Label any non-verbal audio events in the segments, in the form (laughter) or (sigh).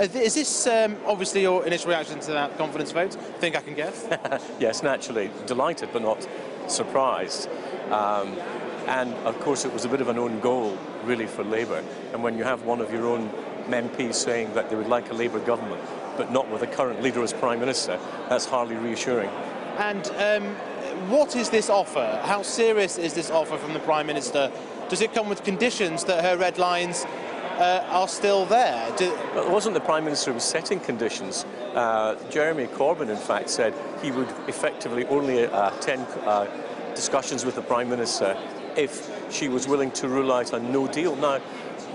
Uh, Is this um, obviously your initial reaction to that confidence vote? Think I can guess? (laughs) yes, naturally, delighted but not surprised. Um, and of course, it was a bit of an own goal, really, for Labour. And when you have one of your own MPs saying that they would like a Labour government, but not with a current leader as Prime Minister, that's hardly reassuring. And um, what is this offer? How serious is this offer from the Prime Minister? Does it come with conditions that her red lines uh, are still there? Do, it wasn't the Prime Minister who was setting conditions. Uh, Jeremy Corbyn, in fact, said he would effectively only uh, attend uh, discussions with the Prime Minister if she was willing to rule out a no deal. Now,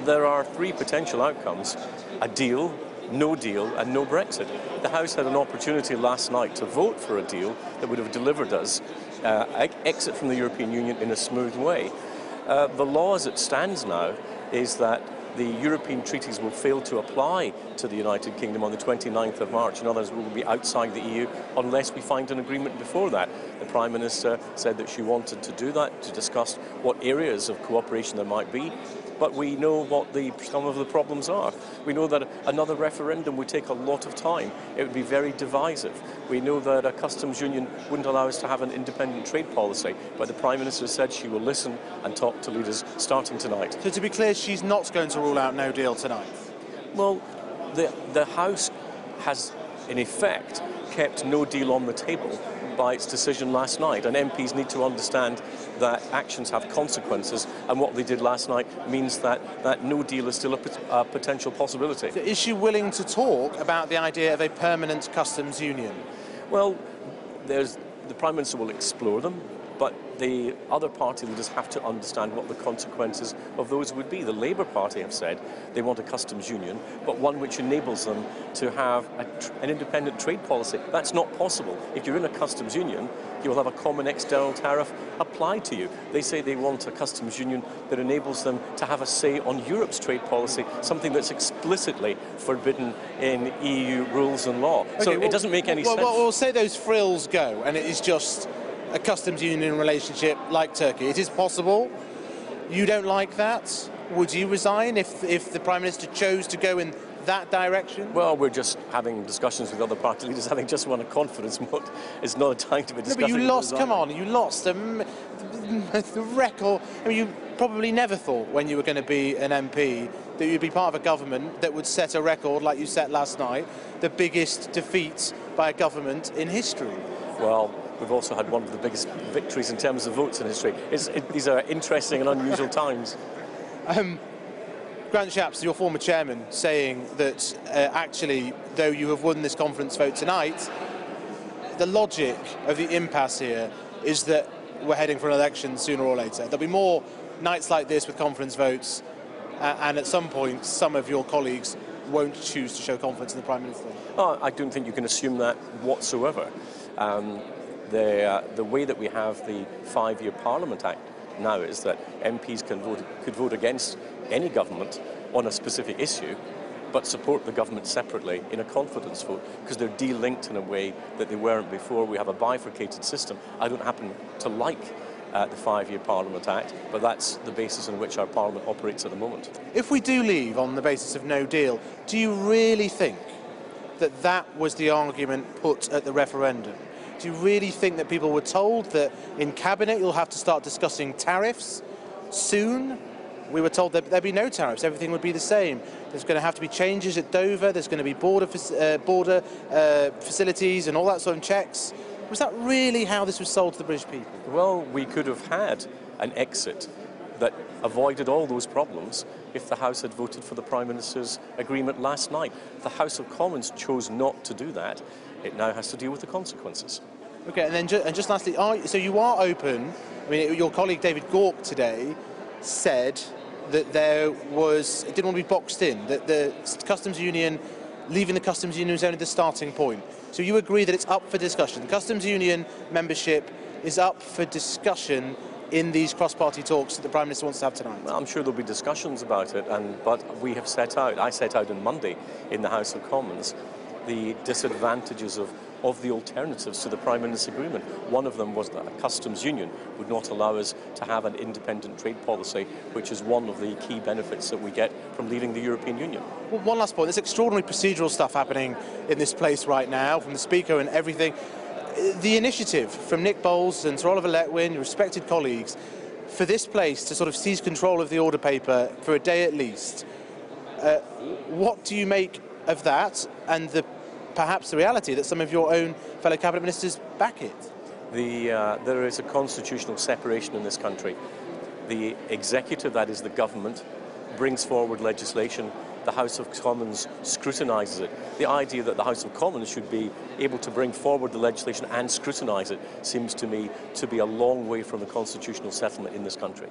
there are three potential outcomes a deal, no deal, and no Brexit. The House had an opportunity last night to vote for a deal that would have delivered us uh, exit from the European Union in a smooth way. Uh, the law as it stands now is that the European treaties will fail to apply to the United Kingdom on the 29th of March. In other words, we will be outside the EU unless we find an agreement before that. The Prime Minister said that she wanted to do that, to discuss what areas of cooperation there might be. But we know what the, some of the problems are. We know that another referendum would take a lot of time. It would be very divisive. We know that a customs union wouldn't allow us to have an independent trade policy. But the Prime Minister said she will listen and talk to leaders starting tonight. so to be clear, she's not going to rule out no deal tonight. Well, the, the House has, in effect, kept no deal on the table by its decision last night. And MPs need to understand that actions have consequences, and what they did last night means that, that no deal is still a, a potential possibility. So is she willing to talk about the idea of a permanent customs union? Well, there's, the Prime Minister will explore them, but the other party leaders have to understand what the consequences of those would be. The Labour Party have said they want a customs union, but one which enables them to have an independent trade policy. That's not possible. If you're in a customs union, you will have a common external tariff applied to you. They say they want a customs union that enables them to have a say on Europe's trade policy, something that's explicitly forbidden in EU rules and law. so well- it doesn't make any well, sense. Well, we'll say those frills go, and it is just a customs union relationship like Turkey. It is possible. You don't like that? Would you resign if, if the Prime Minister chose to go in that direction? Well, we're just having discussions with other party leaders, (laughs) I think just won a conference vote. It's not a time to be discussing. No, but you lost. Come on, you lost. Um, (laughs) the record. I mean, you probably never thought when you were going to be an MP that you'd be part of a government that would set a record like you set last night, the biggest defeat by a government in history. Well, we've also had one of the biggest victories in terms of votes in history. It's, it, these are interesting and unusual (laughs) times. Grant Shapps, your former chairman, saying that uh, actually, though you have won this conference vote tonight, the logic of the impasse here is that we're heading for an election sooner or later. There'll be more nights like this with conference votes, uh, and at some point, some of your colleagues won't choose to show confidence in the Prime Minister. Oh, I don't think you can assume that whatsoever. Um, the, uh, the way that we have the five-year Parliament Act now is that MPs can vote, could vote against any government on a specific issue, but support the government separately in a confidence vote because they're de-linked in a way that they weren't before. We have a bifurcated system. I don't happen to like uh, the five-year Parliament Act, but that's the basis on which our Parliament operates at the moment. If we do leave on the basis of no deal, do you really think that that was the argument put at the referendum? Do you really think that people were told that in cabinet you'll have to start discussing tariffs soon? We were told that there'd be no tariffs, everything would be the same. There's going to have to be changes at Dover, there's going to be border, uh, border uh, facilities and all that sort of checks. Was that really how this was sold to the British people? Well, we could have had an exit that avoided all those problems if the House had voted for the Prime Minister's agreement last night. The House of Commons chose not to do that. It now has to deal with the consequences. Okay, and then ju- and just lastly, are, so you are open. I mean, your colleague David Gauke today said that there was it didn't want to be boxed in. That the customs union, leaving the customs union is only the starting point. So you agree that it's up for discussion. Customs union membership is up for discussion in these cross-party talks that the Prime Minister wants to have tonight. Well, I'm sure there'll be discussions about it, and, but we have set out, I set out on Monday in the House of Commons, the disadvantages of of the alternatives to the Prime Minister's agreement. One of them was that a customs union would not allow us to have an independent trade policy, which is one of the key benefits that we get from leaving the European Union. Well, one last point. There's extraordinary procedural stuff happening in this place right now, from the Speaker and everything. The initiative from Nick Boles and Sir Oliver Letwin, respected colleagues, for this place to sort of seize control of the order paper for a day at least, uh, what do you make of that and the perhaps the reality that some of your own fellow cabinet ministers back it? The, uh, there is a constitutional separation in this country. The executive, that is the government, brings forward legislation. The House of Commons scrutinises it. The idea that the House of Commons should be able to bring forward the legislation and scrutinise it seems to me to be a long way from the constitutional settlement in this country.